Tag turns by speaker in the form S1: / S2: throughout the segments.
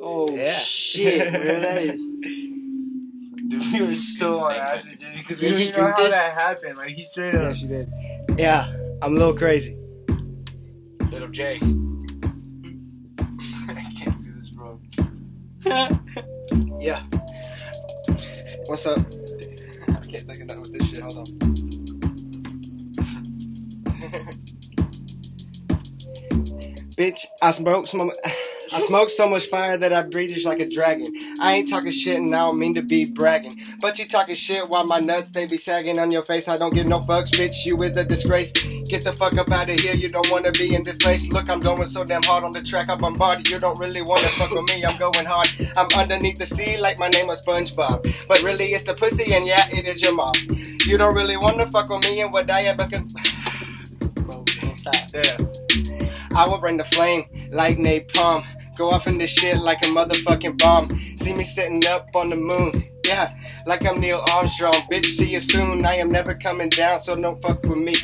S1: Oh
S2: Yeah.
S1: shit, where that is.
S3: Dude, we were so on acid, dude, because we
S1: Did you
S3: didn't know how
S1: this?
S3: that happened. Like he straight up.
S2: Yes, you did. Yeah, I'm a little crazy.
S3: Little Jay. I can't do this, bro.
S2: Yeah. What's up?
S3: I can't think of that with this shit. Hold on.
S2: Bitch, I smoked some. I smoke so much fire that I breathe just like a dragon. I ain't talking shit and I don't mean to be bragging. But you talking shit while my nuts they be sagging on your face. I don't give no fucks, bitch. You is a disgrace. Get the fuck up out of here. You don't wanna be in this place. Look, I'm going so damn hard on the track. I bombarded. You don't really wanna fuck with me. I'm going hard. I'm underneath the sea like my name was SpongeBob. But really, it's the pussy and yeah, it is your mom. You don't really wanna fuck with me and what I ever can.
S1: Bro, stop.
S2: Yeah. I will bring the flame like napalm. Go off in this shit like a motherfucking bomb. See me sitting up on the moon. Yeah, like I'm Neil Armstrong. Bitch, see you soon. I am never coming down, so don't fuck with me.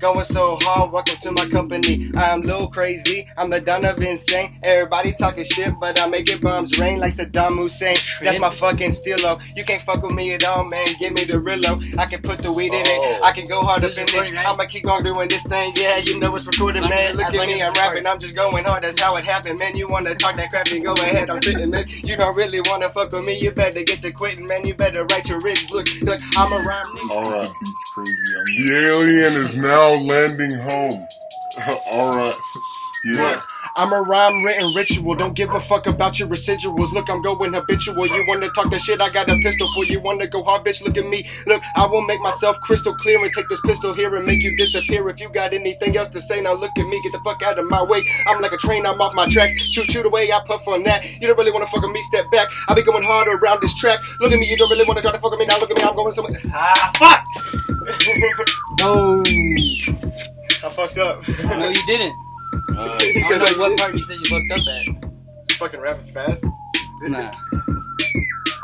S2: Going so hard, welcome to my company. I'm Lil Crazy, I'm the Don of Insane. Everybody talking shit, but I make it bombs rain like Saddam Hussein. That's my fucking stilo. You can't fuck with me at all, man. Give me the Rillo. I can put the weed in it.
S3: Oh.
S2: I can go hard up in this.
S1: recording.
S2: I'ma keep on doing this thing. Yeah, you know it's recorded, man. Look at me, I'm rapping. I'm just going hard. That's how it happened, man. You wanna talk that crap? Then go ahead. I'm sitting, man. You don't really wanna fuck with me. You better get to quitting, man. You better write your rigs. Look, look, I'm a rhyme.
S4: Alright. The alien is now landing home. Alright. Yeah.
S2: I'm a rhyme written ritual. Don't give a fuck about your residuals. Look, I'm going habitual. You wanna talk that shit? I got a pistol for you. Wanna go hard, bitch? Look at me. Look, I will make myself crystal clear and take this pistol here and make you disappear. If you got anything else to say, now look at me. Get the fuck out of my way. I'm like a train. I'm off my tracks. Choo choo the way I puff on that. You don't really wanna fuck with me. Step back. I be going hard around this track. Look at me. You don't really wanna try to fuck with me. Now look at me. I'm going somewhere. Ah, fuck.
S1: No,
S2: I fucked up.
S1: no, you didn't.
S3: Uh,
S2: He
S1: I
S2: said
S1: don't know what part you said you fucked up at.
S2: fucking rapping fast.
S1: Nah.